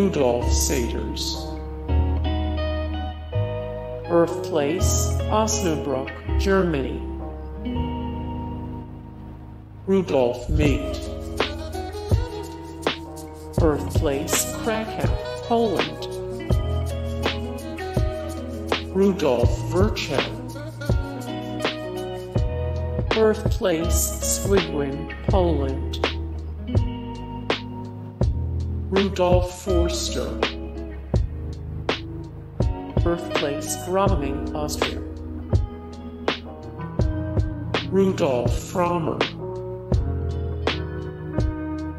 Rudolf Seiters. Birthplace Osnabrück, Germany. Rudolf Mate. Birthplace Krakow, Poland. Rudolf Virchow. Birthplace Swidwin, Poland. Rudolf Forster. Birthplace Gröbming, Austria. Rudolf Frommer.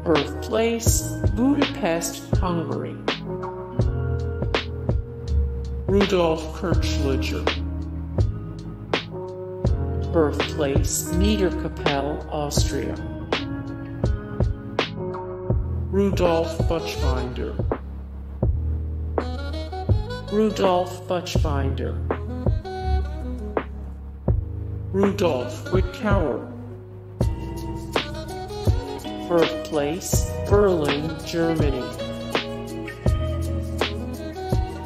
Birthplace Budapest, Hungary. Rudolf Kirchschläger. Birthplace Niederkappel, Austria. Rudolf Buchbinder. Rudolf Buchbinder. Rudolf Wittkower. Birthplace Berlin, Germany.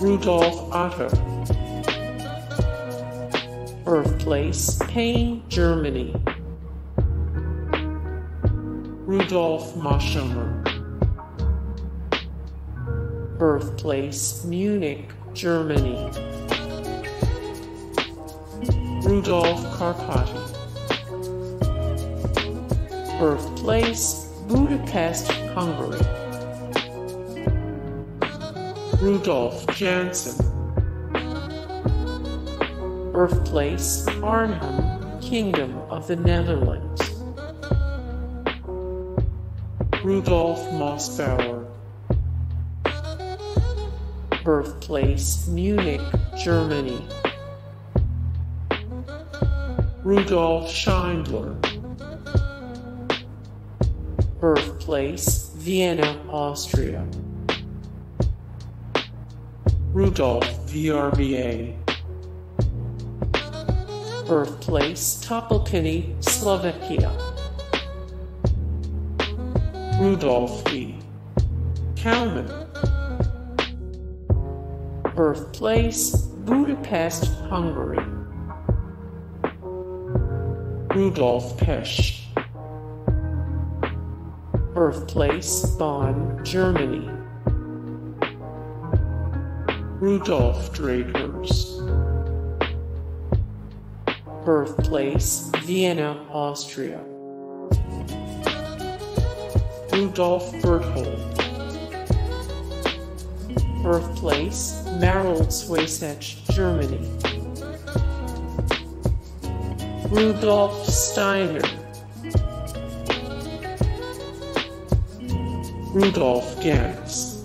Rudolf Otto. Birthplace Peine, Germany. Rudolf Moshammer. Birthplace Munich, Germany. Rudolf Karpati. Birthplace Budapest, Hungary. Rudolf Jansen. Birthplace Arnhem, Kingdom of the Netherlands. Rudolf Mossbauer. Birthplace Munich, Germany. Rudolf Schindler. Birthplace Vienna, Austria. Rudolf VRBA. Birthplace Topoľčany, Slovakia. Rudolf E. Kalman. Birthplace Budapest, Hungary. Rudolf Pesch. Birthplace Bonn, Germany. Rudolf Dreikurs. Birthplace Vienna, Austria. Rudolf Berthold. Birthplace Maroldsweißach, Germany. Rudolf Steiner. Rudolf Ganz.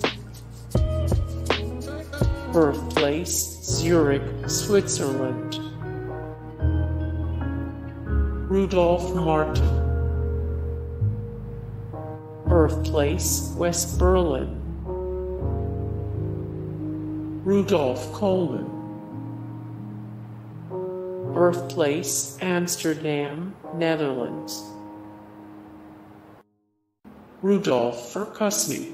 Birthplace Zurich, Switzerland. Rudolf Martin. Birthplace West Berlin. Rudolf Koelman. Birthplace Amsterdam, Netherlands. Rudolf Firkušný.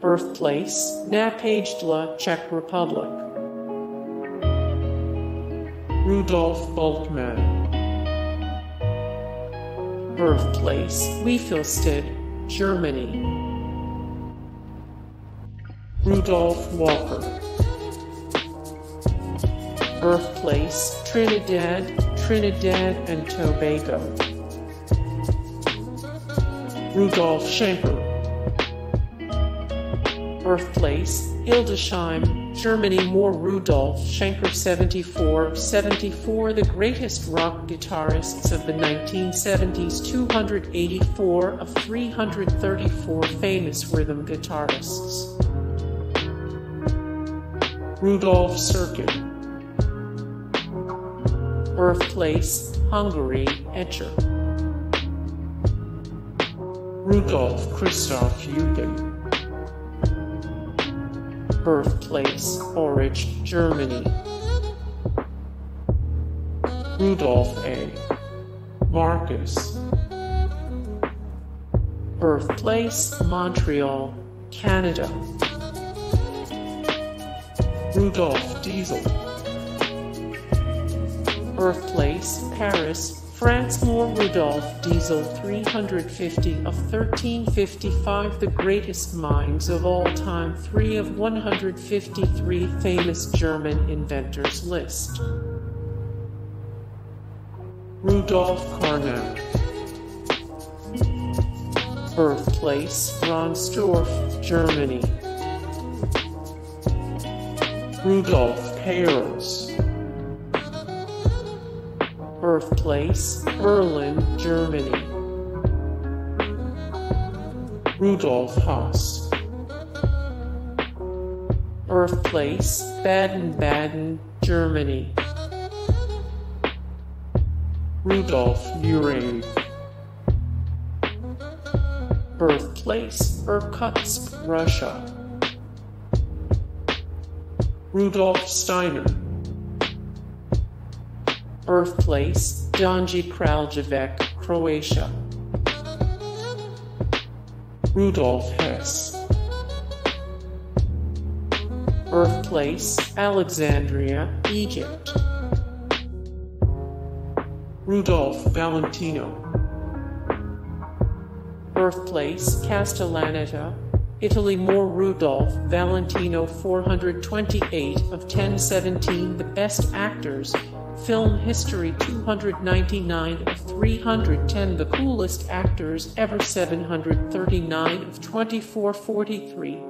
Birthplace Napajedla, Czech Republic. Rudolf Bultmann. Birthplace Wiefelstedt, Germany. Rudolf Walker. Birthplace Trinidad, Trinidad and Tobago. Rudolf Schenker. Birthplace Hildesheim, Germany. More Rudolf Schenker 74, 74, the greatest rock guitarists of the 1970s, 284 of 334 famous rhythm guitarists. Rudolf Serkin. Birthplace Hungary, Etcher. Rudolf Christoph Eucken. Birthplace Aurich, Germany. Rudolf A. Marcus. Birthplace Montreal, Canada. Rudolf Diesel. Birthplace Paris, France More Rudolf Diesel 350 of 1355 The greatest minds of all time 3 of 153 famous German inventors list Rudolf Carnap. Birthplace Ronsdorf, Germany Rudolf Peierls. Birthplace Berlin, Germany Rudolf Haas. Birthplace Baden-Baden, Germany Rudolf Nureyev. Birthplace Irkutsk, Russia Rudolf Steiner. Birthplace Donji Kraljevec, Croatia Rudolf Hess. Birthplace Alexandria, Egypt Rudolf Valentino. Birthplace Castellaneta, Italy More Rudolph Valentino 428 of 1017 The Best Actors. Film History 299 of 310 The Coolest Actors Ever 739 of 2443